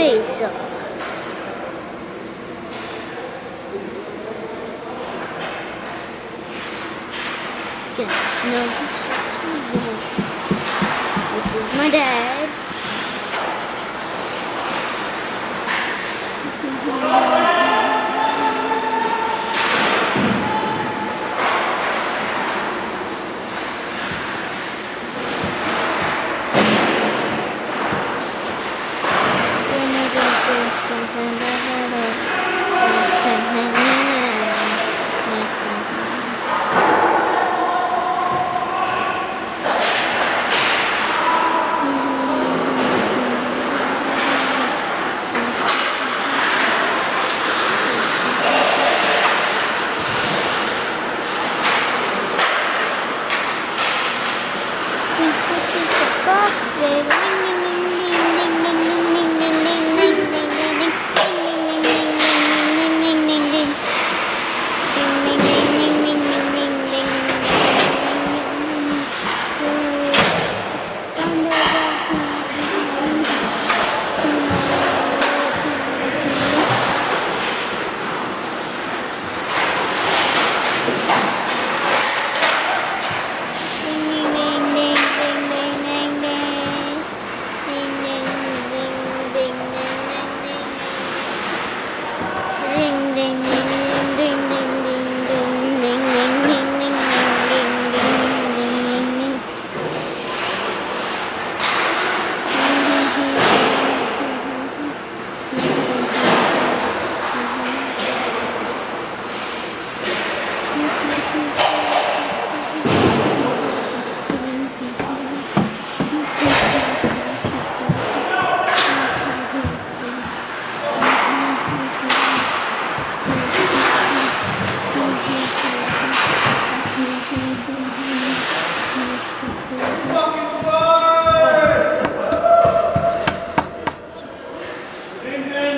place. Yes, no, this is my dad. Amen.